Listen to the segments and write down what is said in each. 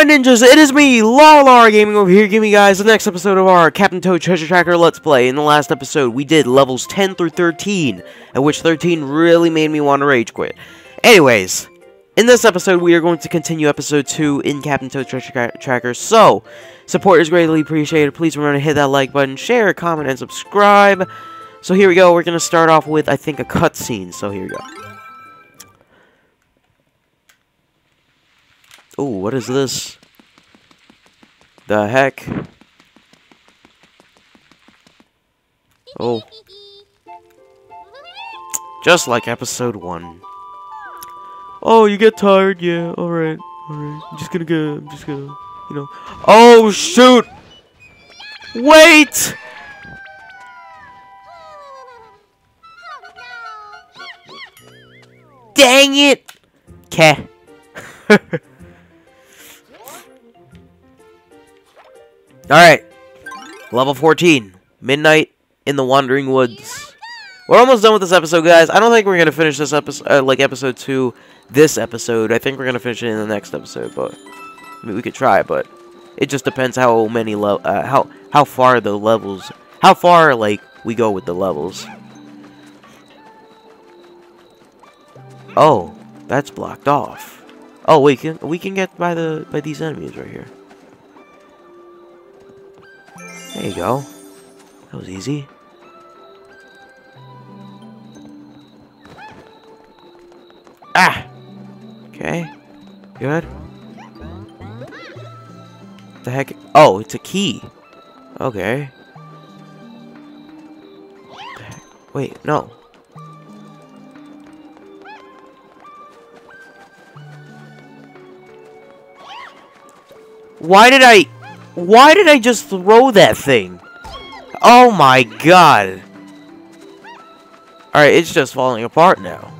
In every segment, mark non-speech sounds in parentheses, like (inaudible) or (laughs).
My ninjas? It is me, Larlar Gaming over here, giving you guys the next episode of our Captain Toad Treasure Tracker Let's Play. In the last episode, we did levels 10 through 13, at which 13 really made me want to rage quit. Anyways, in this episode, we are going to continue episode 2 in Captain Toad Treasure Tra Tracker, so, support is greatly appreciated. Please remember to hit that like button, share, comment, and subscribe. So here we go, we're going to start off with, I think, a cutscene, so here we go. Oh, what is this? The heck? Oh. Just like episode 1. Oh, you get tired? Yeah, alright. Alright. I'm just gonna go. I'm just gonna, you know. Oh, shoot! Wait! Dang it! Keh. (laughs) Alright. Level 14. Midnight in the Wandering Woods. We're almost done with this episode, guys. I don't think we're going to finish this episode, uh, like episode 2, this episode. I think we're going to finish it in the next episode, but... I mean, we could try, but... It just depends how many level, uh, how, how far the levels... How far, like, we go with the levels. Oh, that's blocked off. Oh, we can we can get by the by these enemies right here. There you go. That was easy. Ah! Okay. Good. The heck? Oh, it's a key. Okay. Wait, no. Why did I... Why did I just throw that thing? Oh my god. Alright, it's just falling apart now.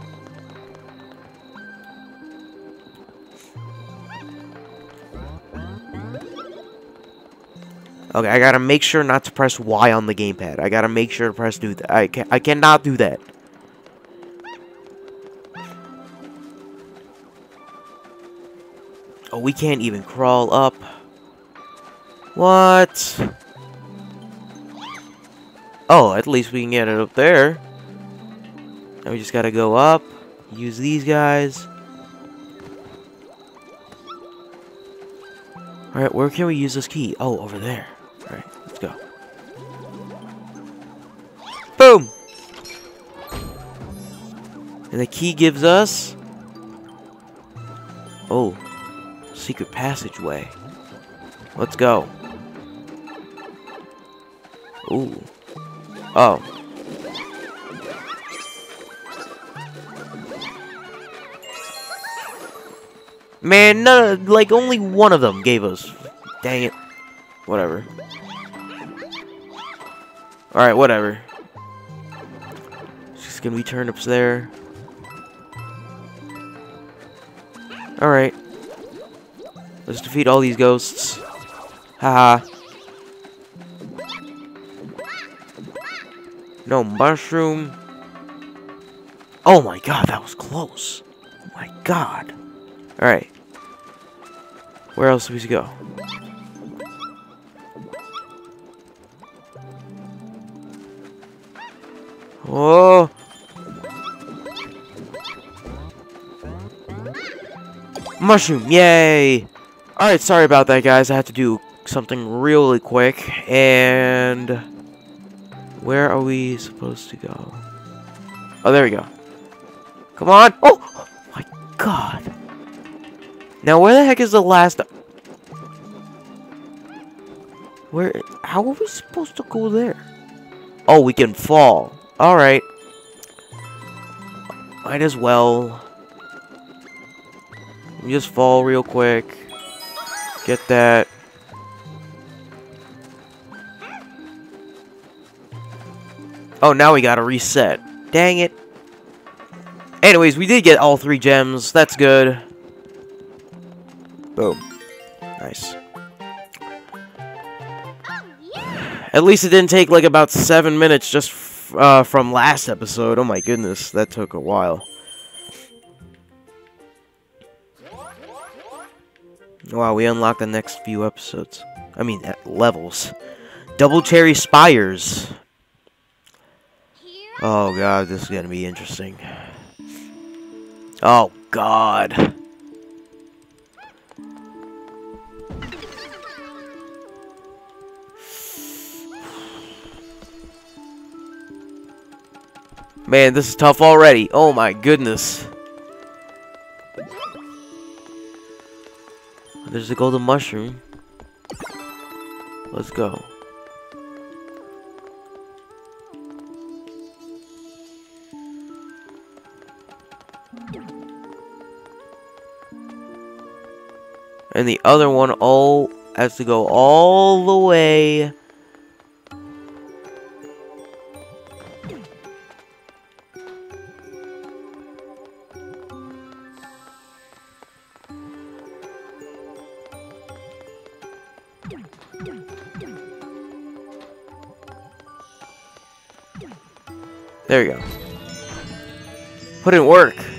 Okay, I gotta make sure not to press Y on the gamepad. I gotta make sure to press do that. I can I cannot do that. Oh, we can't even crawl up. What? Oh, at least we can get it up there. Now we just gotta go up, use these guys. Alright, where can we use this key? Oh, over there. Alright, let's go. Boom! And the key gives us... Oh, secret passageway. Let's go. Ooh. Oh. Man, none, like only one of them gave us. Dang it. Whatever. Alright, whatever. It's just gonna be turnips there. Alright. Let's defeat all these ghosts. Haha. No mushroom. Oh my god, that was close. Oh my god. Alright. Where else do we go? Oh! Mushroom, yay! Alright, sorry about that, guys. I had to do something really quick. And... Where are we supposed to go? Oh, there we go. Come on! Oh! oh my god! Now, where the heck is the last... Where... How are we supposed to go there? Oh, we can fall. Alright. Might as well. Just fall real quick. Get that. Oh, now we gotta reset. Dang it. Anyways, we did get all three gems. That's good. Boom. Nice. At least it didn't take like about seven minutes just uh, from last episode. Oh my goodness, that took a while. Wow, we unlocked the next few episodes. I mean, levels. Double Cherry Spires. Oh god, this is gonna be interesting. Oh god. Man, this is tough already. Oh my goodness. There's the golden mushroom. Let's go. And the other one all has to go all the way There we go. Put in work.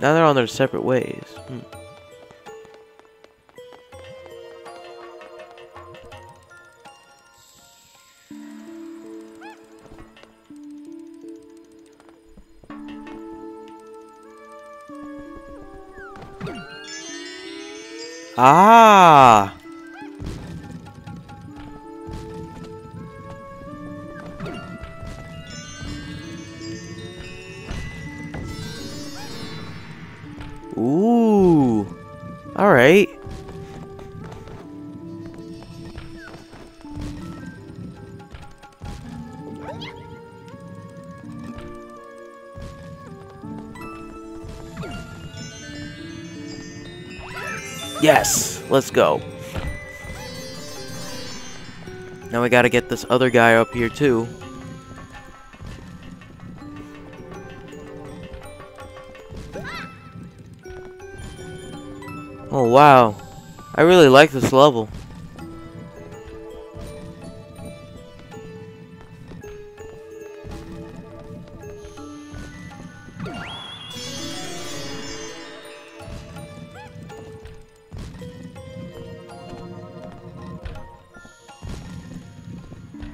Now they're on their separate ways. Hmm. Ah! Alright. Yes! Let's go. Now we gotta get this other guy up here too. Oh wow. I really like this level.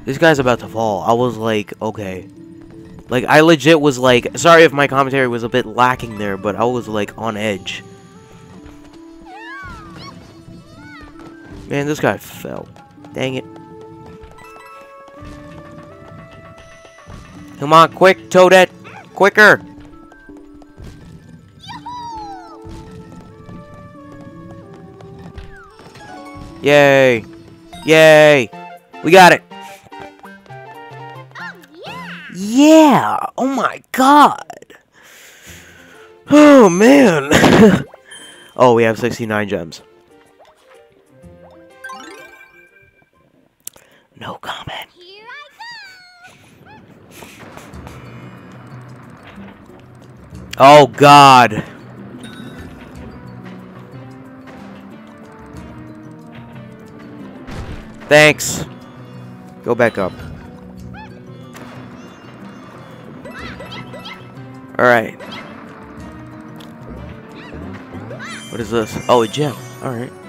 This guy's about to fall. I was like, okay. Like, I legit was like, sorry if my commentary was a bit lacking there, but I was like on edge. Man, this guy fell. Dang it. Come on, quick, Toadette! Quicker! Yay! Yay! We got it! Yeah! Oh my god! Oh man! (laughs) oh, we have 69 gems. No comment. Oh god. Thanks. Go back up. Alright. What is this? Oh, a gem. Alright.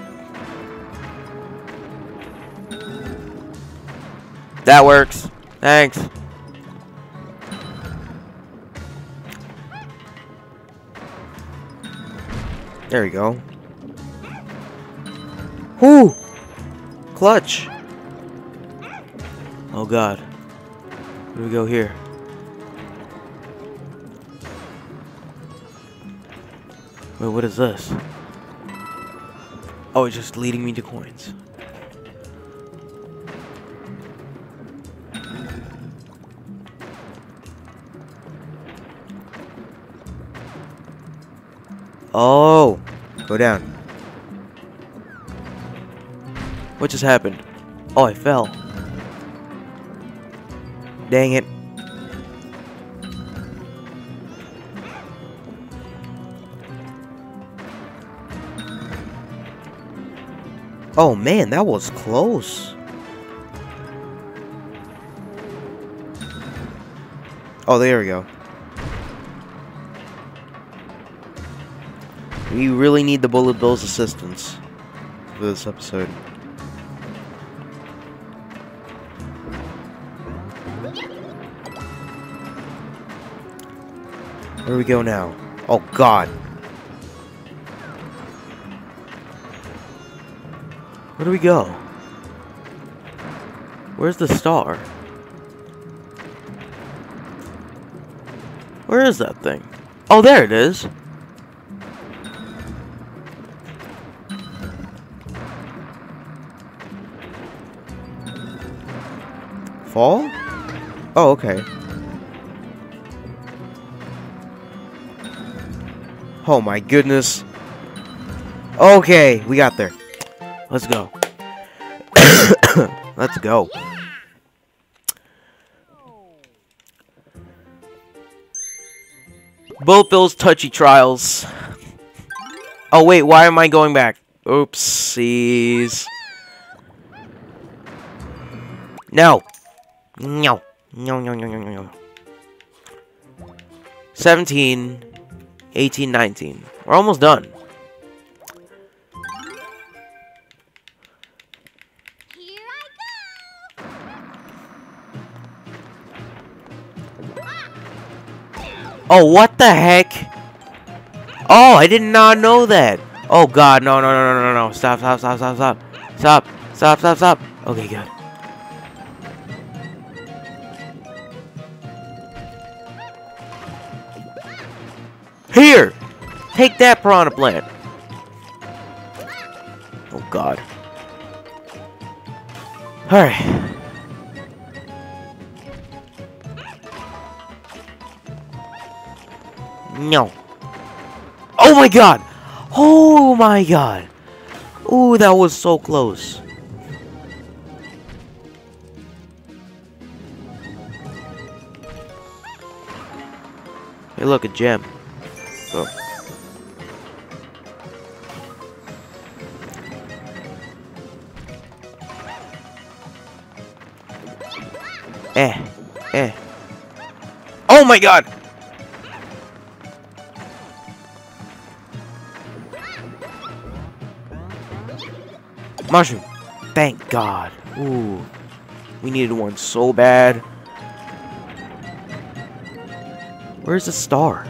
That works. Thanks. There we go. Whoo! Clutch! Oh god. Where do we go here? Wait, what is this? Oh, it's just leading me to coins. Oh! Go down. What just happened? Oh, I fell. Dang it. Oh man, that was close. Oh, there we go. We really need the Bullet Bill's assistance for this episode. Where we go now? Oh, God. Where do we go? Where's the star? Where is that thing? Oh, there it is. Fall? Oh, okay. Oh my goodness. Okay, we got there. Let's go. (coughs) Let's go. Bullet Bill's touchy trials. Oh wait, why am I going back? Oopsies. No. No. No, no, no, no, no. 17, 18, 19. We're almost done. Here I go! Oh, what the heck? Oh, I did not know that. Oh god, no, no, no, no, no, no. Stop, stop, stop, stop, stop. Stop, stop, stop, stop. Okay, good. Take that piranha plant. Oh god. Alright. No. Oh my god! Oh my god! Ooh, that was so close. Hey, look, a gem. Oh. Eh. Eh. Oh my god! Mushroom. Thank God. Ooh. We needed one so bad. Where's the star?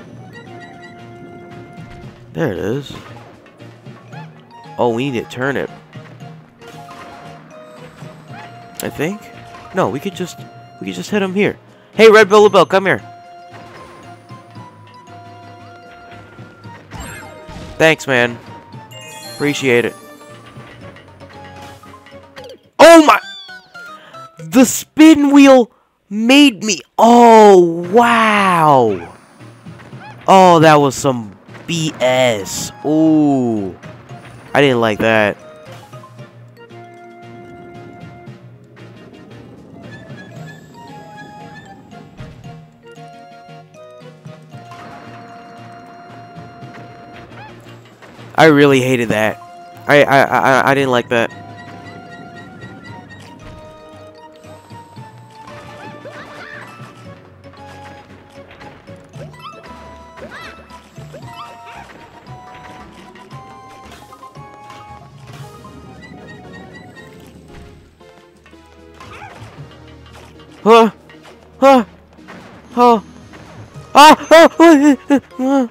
There it is. Oh, we need to turn it. I think. No, we could just we could just hit him here. Hey, Red Bullet Bill, come here. Thanks, man. Appreciate it. Oh my! The spin wheel made me. Oh, wow. Oh, that was some BS. Ooh. I didn't like that. I really hated that. I I I, I didn't like that. Huh? Huh? Ah, ah. Oh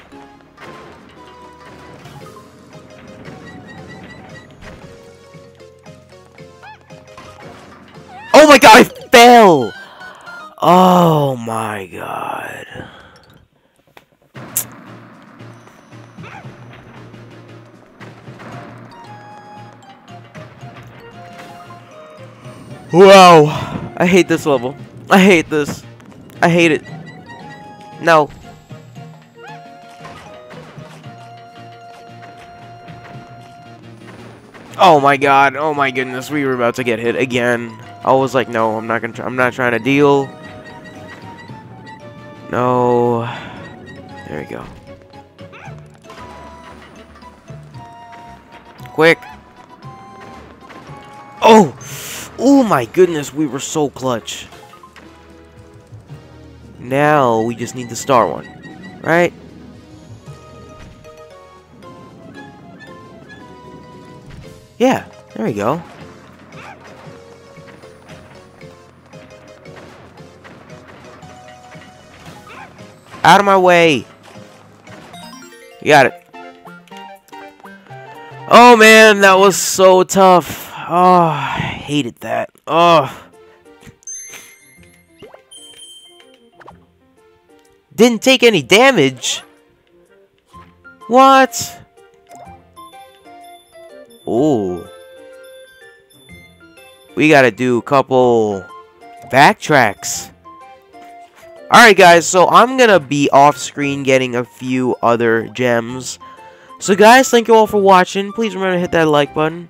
Wow. I hate this level. I hate this. I hate it. No. Oh my god. Oh my goodness. We were about to get hit again. I was like, no, I'm not gonna. I'm not trying to deal. No. There we go. My goodness, we were so clutch. Now we just need the star one, right? Yeah, there we go. Out of my way. You got it. Oh man, that was so tough. Oh, I hated that. Oh. Didn't take any damage. What? Oh. We gotta do a couple backtracks. Alright guys, so I'm gonna be off screen getting a few other gems. So guys, thank you all for watching. Please remember to hit that like button.